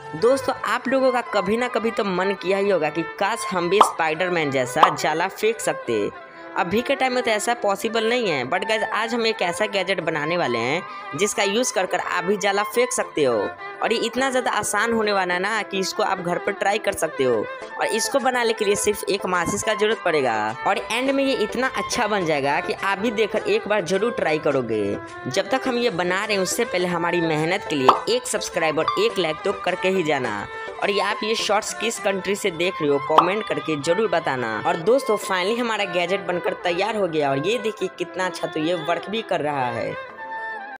दोस्तों, आप लोगों का कभी ना कभी तो मन किया ही होगा कि काश हम भी स्पाइडरमैन जैसा जाला फेंक सकते। अभी के टाइम में तो ऐसा पॉसिबल नहीं है। बट गैस आज हम एक ऐसा गैजेट बनाने वाले हैं, जिसका यूज़ कर कर आप भी जाला फेंक सकते हो। और ये इतना ज़्यादा आसान होने वाला है ना कि इसको आप घर पर ट्राई कर सकते हो। और इसको बनाने के लिए सिर्फ़ एक माचिस का ज़रूरत पड़ेगा। और एंड में ये इतना अच्छा बन जाएगा कि आप भी देखकर एक बार ज़रूर ट्राई करोगे। जब तक हम ये बना रहे हैं, उससे पहले हमारी मेहनत के लिए एक सब्सक्राइबर एक लाइक तो करके ही जाना। और ये आप ये शॉर्ट्स किस कंट्री से देख रहे हो? कमेंट करके ज़रूर बताना। और दोस्तों फाइनली हमारा गैजेट बनकर तैयार हो गया। और ये देखिए कितना अच्छा तो ये वर्क भी कर रहा है।